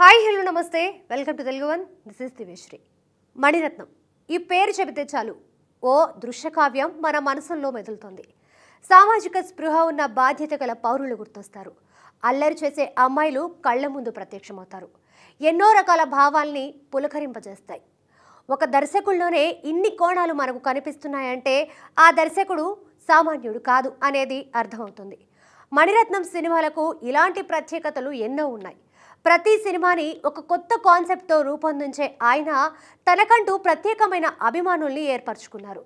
Hi hello నమస్తే. Welcome to Telugu one this is Diveshri Maniratnam. ఈ పేరు చెబితే చాలు. ఓ దృశ్యకావ్యం మన మనసుల్లో మెదులుతోంది. సామాజిక స్పృహ ఉన్న బాధ్యత గల పౌరులు గుర్తొస్తారు. అల్లరి చేసే అమ్మాయిలు కళ్ళ ముందు ప్రత్యక్షమవుతారు. ఎన్నో రకాల భావాల్ని పులకరింపజేస్తాయి. ఒక దర్శకుల్లోనే ఇన్ని కోణాలు మనకు కనిపిస్తున్నాయంటే ఆ దర్శకుడు సామాన్యుడు కాదు అనేది అర్థమవుతుంది. మణిరత్నం సినిమాలకు ఇలాంటి ప్రత్యేకతలు ఎన్నో ఉన్నాయి. ప్రతి సినిమాని ఒక కొత్త కాన్సెప్ట్తో రూపొందించే ఆయన తనకంటూ ప్రత్యేకమైన అభిమానుల్ని ఏర్పరచుకున్నారు.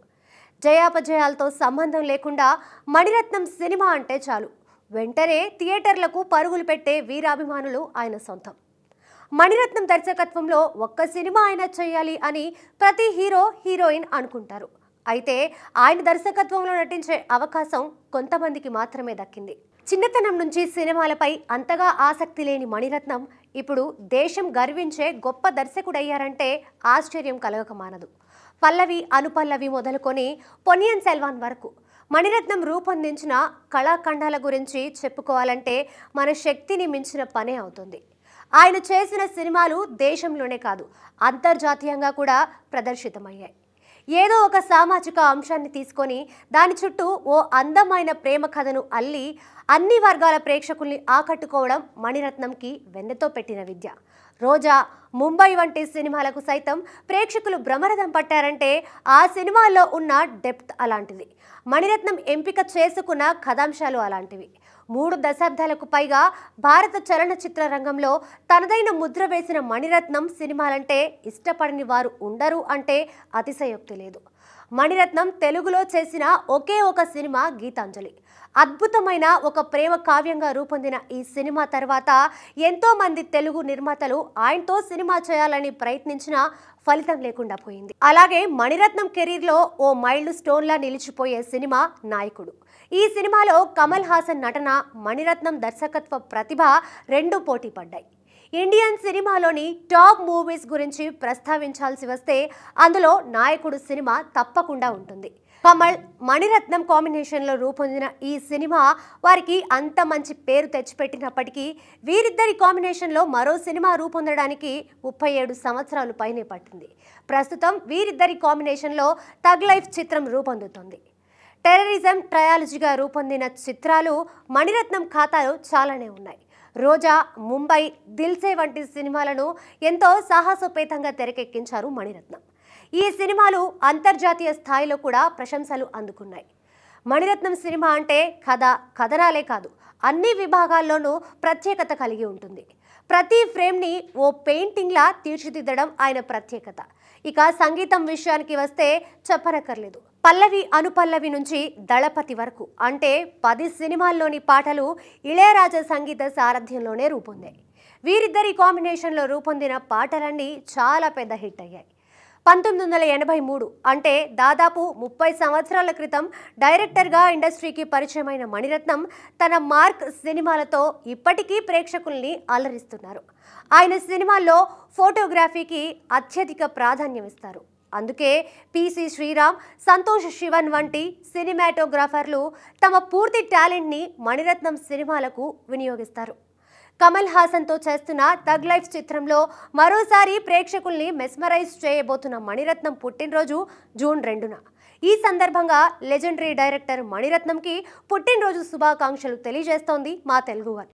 జయాపజయాలతో సంబంధం లేకుండా మణిరత్నం సినిమా అంటే చాలు. వెంటనే థియేటర్లకు పరుగులు పెట్టే వీరాభిమానులు ఆయన సొంతం. మణిరత్నం దర్శకత్వంలో ఒక్క సినిమా ఆయన చేయాలి అని ప్రతి హీరో హీరోయిన్ అనుకుంటారు. అయితే ఆయన దర్శకత్వంలో నటించే అవకాశం కొంతమందికి మాత్రమే దక్కింది. చిన్నతనం నుంచి సినిమాలపై అంతగా ఆసక్తి లేని మణిరత్నం ఇప్పుడు దేశం గర్వించే గొప్ప దర్శకుడయ్యారంటే ఆశ్చర్యం కలగక మానదు పల్లవి అనుపల్లవి మొదలుకొని పొనియన్ సెల్వాన్ వరకు మణిరత్నం రూపొందించిన కళాఖండాల గురించి చెప్పుకోవాలంటే మన శక్తిని మించిన పనే అవుతుంది. ఆయన చేసిన సినిమాలు దేశంలోనే కాదు అంతర్జాతీయంగా కూడా ప్రదర్శితమయ్యాయి. ఏదో ఒక సామాజిక అంశాన్ని తీసుకొని దాని చుట్టూ ఓ అందమైన ప్రేమ కథను అల్లి అన్ని వర్గాల ప్రేక్షకుల్ని ఆకట్టుకోవడం మణిరత్నంకి వెన్నెతో పెట్టిన విద్య. రోజా ముంబై వంటి సినిమాలకు సైతం ప్రేక్షకులు భ్రమరథం పట్టారంటే ఆ సినిమాల్లో ఉన్న డెప్త్ అలాంటిది. మణిరత్నం ఎంపిక చేసుకున్న కథాంశాలు అలాంటివి. మూడు దశాబ్దాలకు పైగా భారత చలనచిత్ర రంగంలో తనదైన ముద్ర వేసిన మణిరత్నం సినిమాలంటే ఇష్టపడని వారు ఉండరు అంటే అతిశయోక్తి లేదు. మణిరత్నం తెలుగులో చేసిన ఒకే ఒక సినిమా గీతాంజలి. అద్భుతమైన ఒక ప్రేమ కావ్యంగా రూపొందిన ఈ సినిమా తర్వాత ఎంతో మంది తెలుగు నిర్మాతలు ఆయనతో సినిమా చేయాలని ప్రయత్నించినా ఫలితం లేకుండా పోయింది. అలాగే మణిరత్నం కెరీర్లో ఓ మైల్డ్ స్టోన్లా నిలిచిపోయే సినిమా నాయకుడు. ఈ సినిమాలో కమల్ హాసన్ నటన మణిరత్నం దర్శకత్వ ప్రతిభ రెండు పోటీ పడ్డాయి. ఇండియన్ సినిమాలోని టాప్ మూవీస్ గురించి ప్రస్తావించాల్సి వస్తే అందులో నాయకుడు సినిమా తప్పకుండా ఉంటుంది. కమల్ మణిరత్నం కాంబినేషన్లో రూపొందిన ఈ సినిమా వారికి అంత మంచి పేరు తెచ్చిపెట్టినప్పటికీ వీరిద్దరి కాంబినేషన్లో మరో సినిమా రూపొందడానికి ముప్పై ఏడు సంవత్సరాలు పైనే పట్టింది. ప్రస్తుతం వీరిద్దరి కాంబినేషన్లో తగ్ లైఫ్ చిత్రం రూపొందుతుంది. టెర్రరిజం ట్రయాలజీగా రూపొందిన చిత్రాలు మణిరత్నం ఖాతాలో చాలానే ఉన్నాయి. రోజా ముంబై దిల్సే వంటి సినిమాలను ఎంతో సాహసోపేతంగా తెరకెక్కించారు మణిరత్నం. ఈ సినిమాలు అంతర్జాతీయ స్థాయిలో కూడా ప్రశంసలు అందుకున్నాయి. మణిరత్నం సినిమా అంటే కథ కథనాలే కాదు అన్ని విభాగాల్లోనూ ప్రత్యేకత కలిగి ఉంటుంది. ప్రతి ఫ్రేమ్ని ఓ పెయింటింగ్లా తీర్చిదిద్దడం ఆయన ప్రత్యేకత. ఇక సంగీతం విషయానికి వస్తే చెప్పనక్కర్లేదు. పల్లవి అనుపల్లవి నుంచి దళపతి వరకు అంటే పది సినిమాల్లోని పాటలు ఇళయరాజా సంగీత సారథ్యంలోనే రూపొందాయి. వీరిద్దరి కాంబినేషన్లో రూపొందిన పాటలన్నీ చాలా పెద్ద హిట్ అయ్యాయి. పంతొమ్మిది వందల ఎనభై మూడు అంటే దాదాపు ముప్పై సంవత్సరాల క్రితం డైరెక్టర్గా ఇండస్ట్రీకి పరిచయమైన మణిరత్నం తన మార్క్ సినిమాలతో ఇప్పటికీ ప్రేక్షకుల్ని అలరిస్తున్నారు. ఆయన సినిమాల్లో ఫోటోగ్రఫీకి అత్యధిక ప్రాధాన్యం ఇస్తారు అందుకే పిసి శ్రీరామ్ సంతోష్ శివన్ వంటి సినిమాటోగ్రాఫర్లు తమ పూర్తి టాలెంట్ని మణిరత్నం సినిమాలకు వినియోగిస్తారు. కమల్ హాసన్తో చేస్తున్న తగ్ లైఫ్ చిత్రంలో మరోసారి ప్రేక్షకుల్ని మెస్మరైజ్ చేయబోతున్న మణిరత్నం పుట్టినరోజు జూన్ రెండున. ఈ సందర్భంగా లెజెండరీ డైరెక్టర్ మణిరత్నంకి పుట్టినరోజు శుభాకాంక్షలు తెలియజేస్తోంది మా తెలుగువారు